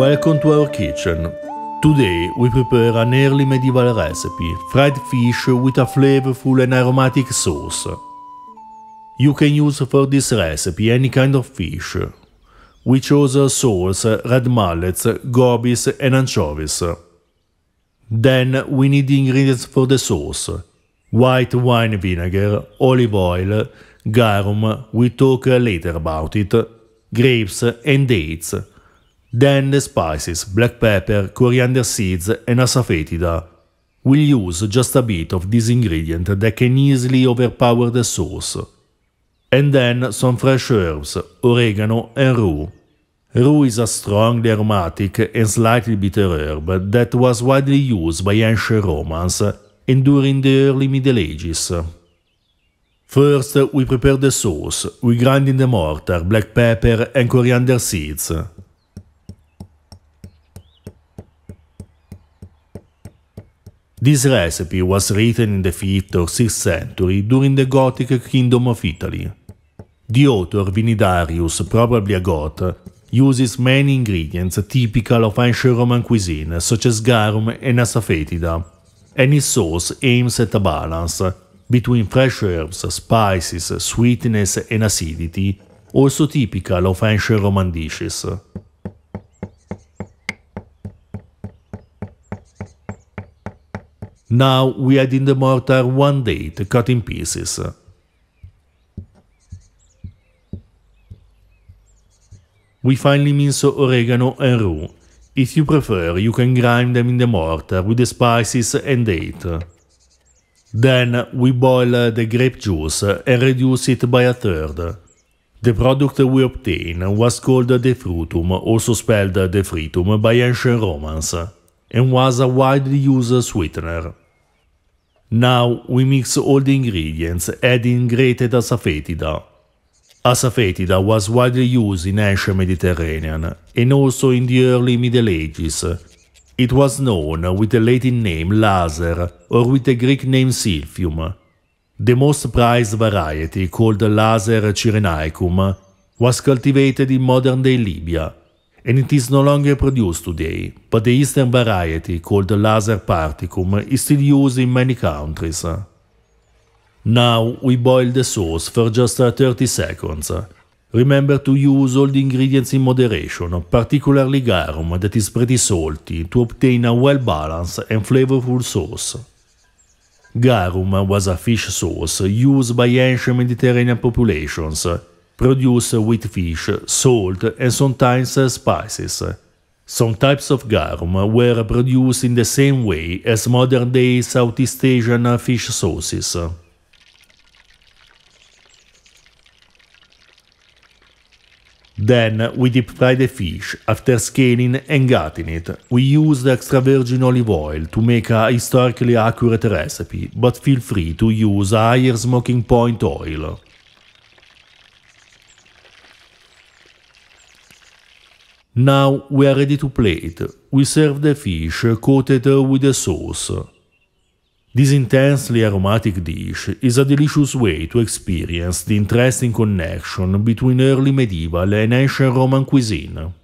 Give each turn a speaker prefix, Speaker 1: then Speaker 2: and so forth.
Speaker 1: Welcome to our kitchen. Today we prepare an early medieval recipe, fried fish with a flavorful and aromatic sauce. You can use for this recipe any kind of fish. We chose soles, red mullets, gobies and anchovies. Then we need the ingredients for the sauce. White wine vinegar, olive oil, garum, we talk later about it, grapes and dates. Then the spices, black pepper, coriander seeds and asafoetida. We'll use just a bit of this ingredient that can easily overpower the sauce. And then some fresh herbs, oregano and rue. Rue is a strongly aromatic and slightly bitter herb that was widely used by ancient Romans and during the early Middle Ages. First, we prepare the sauce. We grind in the mortar black pepper and coriander seeds. This recipe was written in the 5th or 6th century during the Gothic Kingdom of Italy. The author Vinidarius, probably a Goth, uses many ingredients typical of ancient Roman cuisine, such as garum and asafoetida, and his sauce aims at a balance between fresh herbs, spices, sweetness and acidity, also typical of ancient Roman dishes. Now we add in the mortar one date cut in pieces. We finely mince oregano and rue. If you prefer, you can grind them in the mortar with the spices and date. Then we boil the grape juice and reduce it by a third. The product we obtain was called defrutum, also spelled defritum by ancient Romans, and was a widely used sweetener. Now we mix all the ingredients, adding grated asafoetida. Asafoetida was widely used in ancient Mediterranean and also in the early Middle Ages. It was known with the Latin name Laser or with the Greek name Silphium. The most prized variety, called Laser cyrenaicum, was cultivated in modern-day Libya and it is no longer produced today, but the eastern variety, called the Laser parthicum, is still used in many countries. Now we boil the sauce for just 30 seconds. Remember to use all the ingredients in moderation, particularly garum that is pretty salty, to obtain a well-balanced and flavorful sauce. Garum was a fish sauce used by ancient Mediterranean populations produce with fish, salt, and sometimes spices. Some types of garum were produced in the same way as modern-day Southeast Asian fish sauces. Then we deep fry the fish after scaling and gutting it. We used extra virgin olive oil to make a historically accurate recipe, but feel free to use higher smoking point oil. Now we are ready to plate. We serve the fish coated with the sauce. This intensely aromatic dish is a delicious way to experience the interesting connection between early medieval and ancient Roman cuisine.